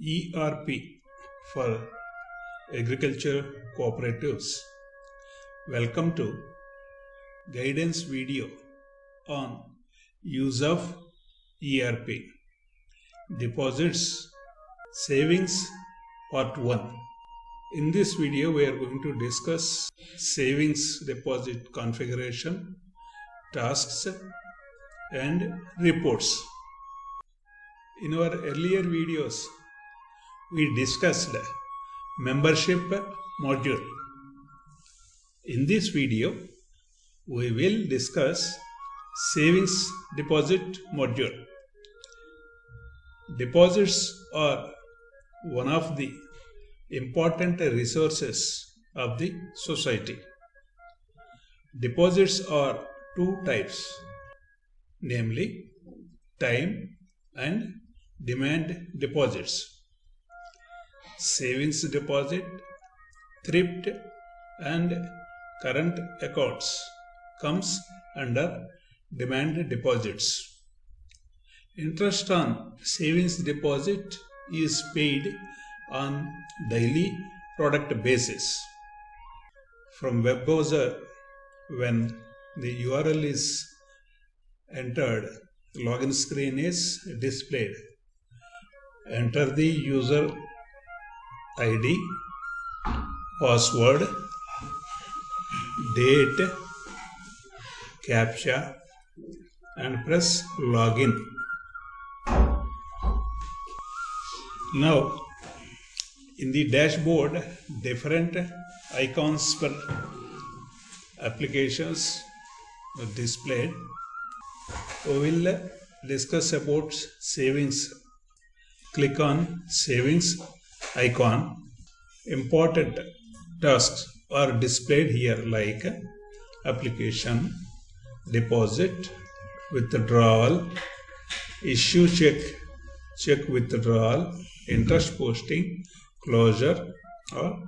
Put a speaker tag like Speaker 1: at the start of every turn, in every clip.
Speaker 1: ERP for agriculture cooperatives. Welcome to guidance video on use of ERP. Deposits Savings Part 1. In this video, we are going to discuss savings deposit configuration, tasks, and reports. In our earlier videos, we discussed membership module. In this video, we will discuss savings deposit module. Deposits are one of the important resources of the society. Deposits are two types, namely time and demand deposits. Savings deposit, thrift and current accounts comes under demand deposits. Interest on savings deposit is paid on daily product basis. From web browser, when the URL is entered, login screen is displayed. Enter the user ID, password, date, captcha, and press login. Now, in the dashboard, different icons for applications are displayed. We will discuss about savings. Click on savings icon. Important tasks are displayed here like application, deposit, withdrawal, issue check, check withdrawal, interest posting, closure or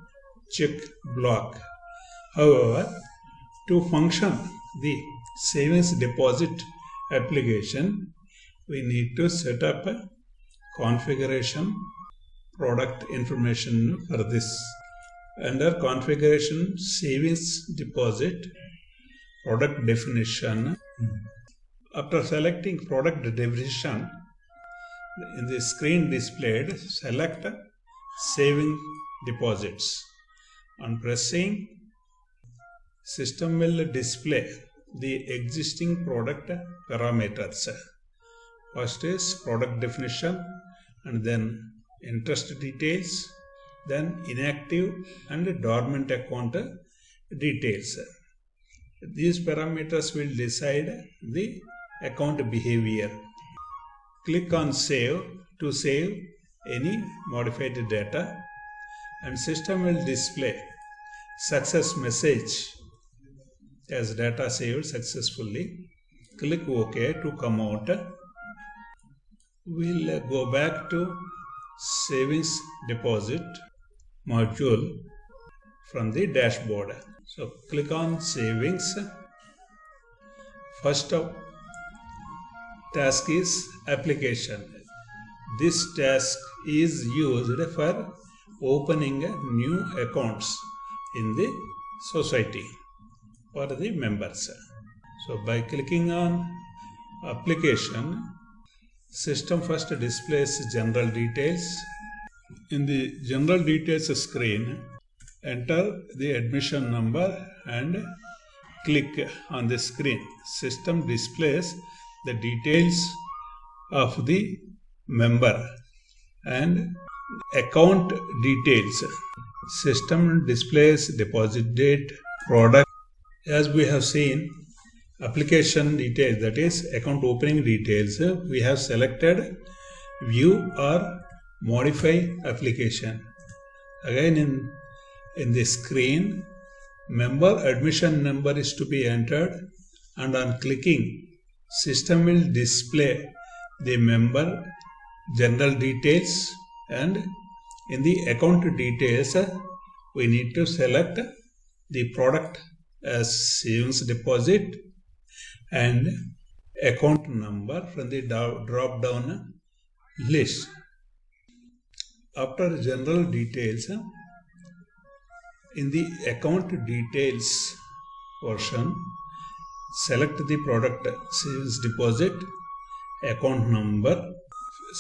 Speaker 1: check block. However, to function the savings deposit application, we need to set up a configuration product information for this. Under configuration savings deposit product definition, after selecting product definition, in the screen displayed, select saving deposits. On pressing, system will display the existing product parameters. First is product definition and then interest details, then inactive and dormant account details. These parameters will decide the account behavior. Click on save to save any modified data and system will display success message as data saved successfully. Click OK to come out. We'll go back to savings deposit module from the dashboard. So click on savings. First of task is application. This task is used for opening new accounts in the society for the members. So by clicking on application, system first displays general details. In the general details screen, enter the admission number and click on the screen. System displays the details of the member and account details. System displays deposit date, product. As we have seen, application details that is account opening details we have selected view or modify application. Again in in the screen member admission number is to be entered and on clicking system will display the member general details and in the account details we need to select the product as savings deposit and account number from the drop down list. After general details in the account details portion select the product sales deposit account number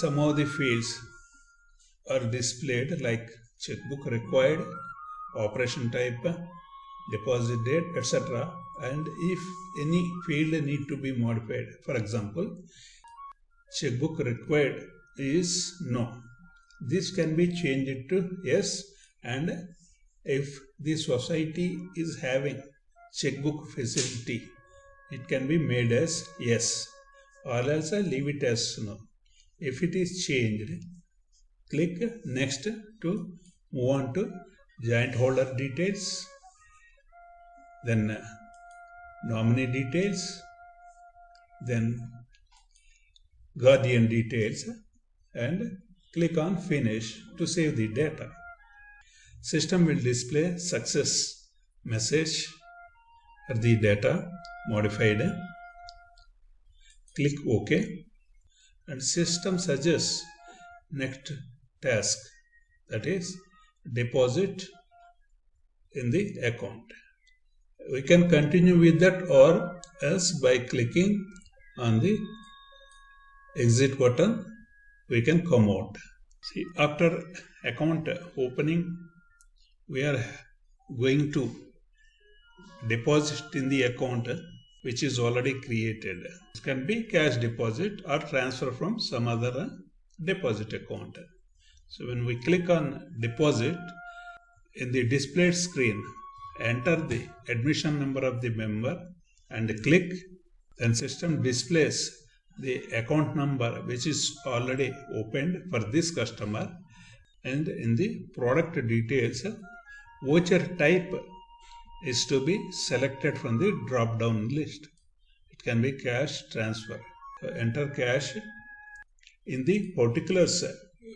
Speaker 1: some of the fields are displayed like checkbook required operation type deposit date etc and if any field need to be modified for example checkbook required is no. This can be changed to yes. And if the society is having checkbook facility it can be made as yes or else I leave it as no. If it is changed click next to move on to joint holder details then nominee details then guardian details and click on finish to save the data. System will display success message for the data modified. Click ok. And system suggests next task that is deposit in the account we can continue with that or else by clicking on the exit button we can come out. See after account opening we are going to deposit in the account which is already created. It can be cash deposit or transfer from some other deposit account. So when we click on deposit in the displayed screen enter the admission number of the member and click then system displays the account number which is already opened for this customer. And in the product details voucher type is to be selected from the drop down list. It can be cash transfer. So enter cash. In the particulars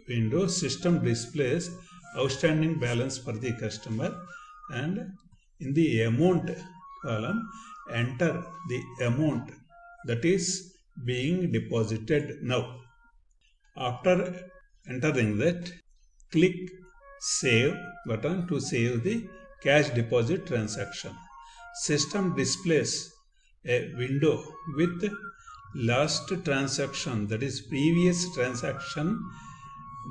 Speaker 1: window system displays outstanding balance for the customer and in the amount column enter the amount that is being deposited now. After entering that click save button to save the cash deposit transaction. System displays a window with last transaction that is previous transaction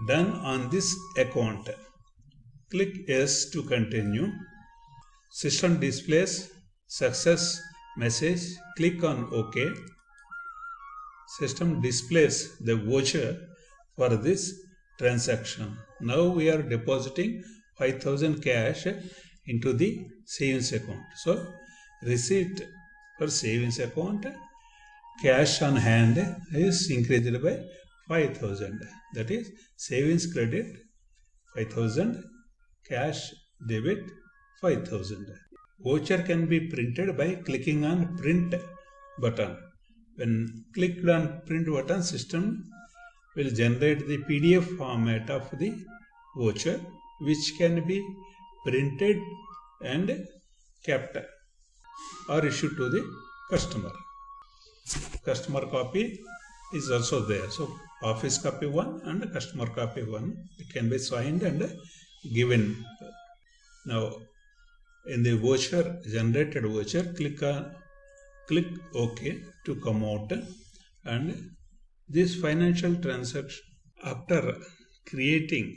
Speaker 1: done on this account. Click yes to continue system displays success message click on ok. System displays the voucher for this transaction. Now we are depositing 5000 cash into the savings account. So receipt for savings account cash on hand is increased by 5000 that is savings credit 5000 cash debit 5000 voucher can be printed by clicking on print button. When clicked on print button system will generate the pdf format of the voucher which can be printed and kept or issued to the customer. Customer copy is also there. So office copy one and customer copy one it can be signed and given. Now in the voucher generated voucher click on click ok to come out. And this financial transaction after creating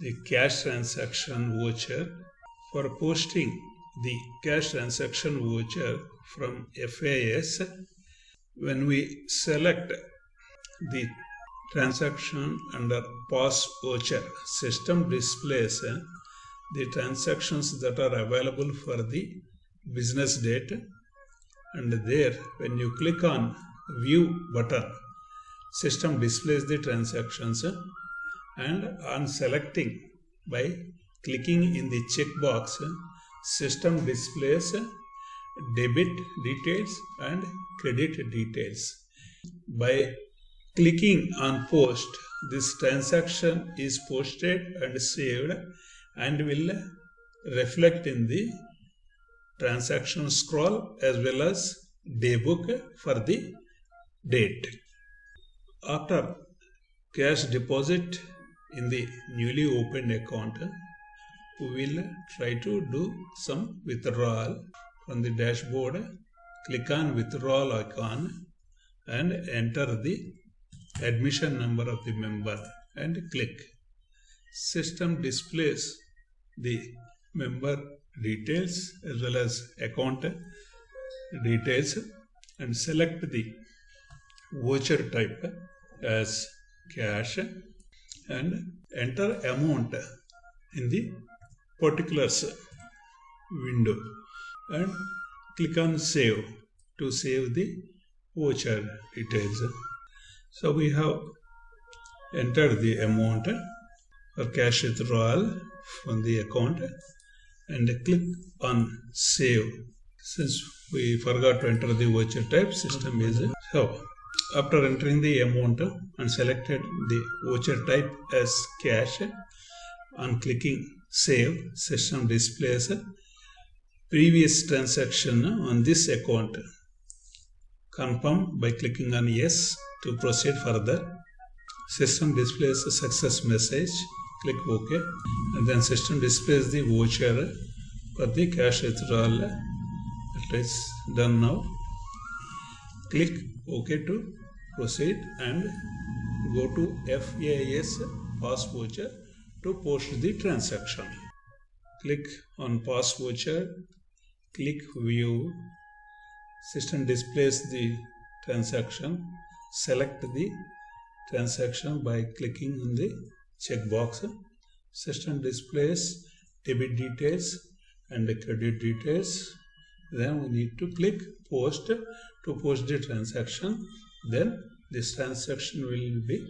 Speaker 1: the cash transaction voucher for posting the cash transaction voucher from FAS when we select the transaction under pass voucher system displays the transactions that are available for the business date. And there when you click on view button system displays the transactions and on selecting by clicking in the checkbox system displays debit details and credit details. By clicking on post this transaction is posted and saved and will reflect in the transaction scroll as well as daybook for the date after cash deposit in the newly opened account, we will try to do some withdrawal from the dashboard. Click on withdrawal icon and enter the admission number of the member and click. System displays the member details as well as account details and select the voucher type as cash and enter amount in the particulars window and click on save to save the voucher details. So we have entered the amount for cash withdrawal from the account and click on save. Since we forgot to enter the voucher type, system is so. After entering the amount and selected the voucher type as cash, on clicking save, system displays previous transaction on this account. Confirm by clicking on yes to proceed further. System displays a success message. Click OK and then system displays the voucher for the cash withdrawal. It is done now. Click OK to proceed and go to FAS pass voucher to post the transaction. Click on pass voucher, click view, system displays the transaction, select the transaction by clicking on the checkbox. System displays debit details and the credit details. Then we need to click post to post the transaction. Then this transaction will be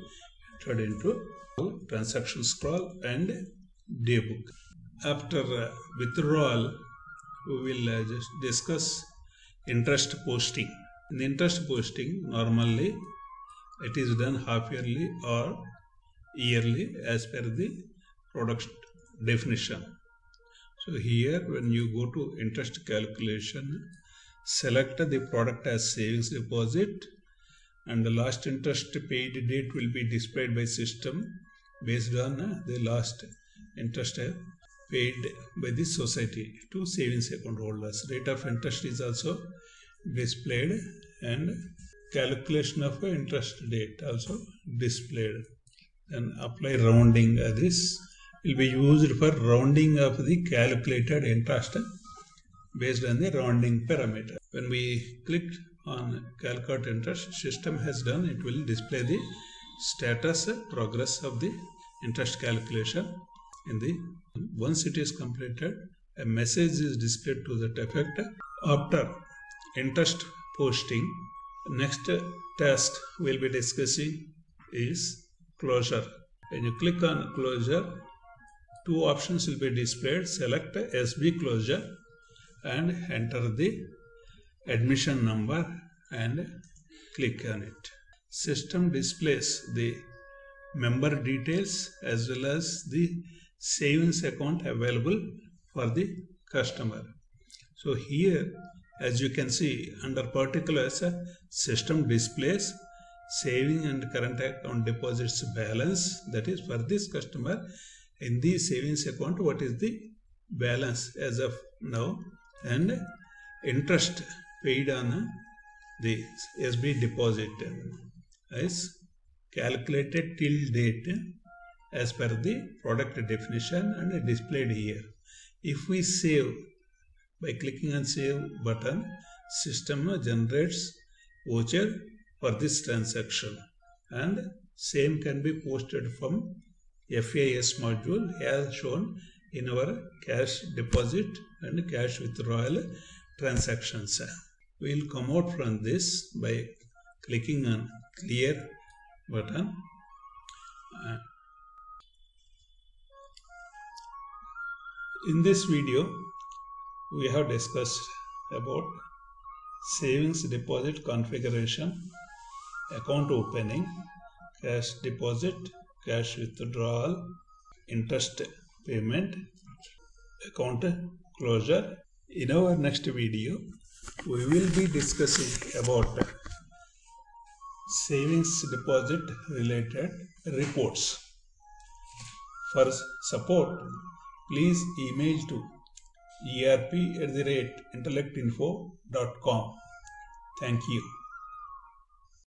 Speaker 1: entered into transaction scroll and daybook. After uh, withdrawal, we will uh, just discuss interest posting. In interest posting, normally it is done half yearly or yearly as per the product definition. So here when you go to interest calculation, select the product as savings deposit and the last interest paid date will be displayed by system based on the last interest paid by the society to savings account holders. Rate of interest is also displayed and calculation of interest date also displayed. Then apply rounding. Uh, this will be used for rounding of the calculated interest based on the rounding parameter. When we click on calculate interest, system has done, it will display the status progress of the interest calculation in the once it is completed a message is displayed to that effect after interest posting next test we'll be discussing is closure. When you click on closure two options will be displayed. Select sb closure and enter the admission number and click on it. System displays the member details as well as the savings account available for the customer. So here as you can see under particulars system displays saving and current account deposits balance that is for this customer in the savings account what is the balance as of now and interest paid on the SB deposit is calculated till date as per the product definition and displayed here. If we save by clicking on save button, system generates voucher for this transaction and same can be posted from FAS module as shown in our cash deposit and cash withdrawal transactions. We will come out from this by clicking on clear button. In this video, we have discussed about savings deposit configuration, account opening, cash deposit, cash withdrawal, interest payment, account closure. In our next video, we will be discussing about savings deposit related reports. For support, please email to erp at the rate intellectinfo.com. Thank you.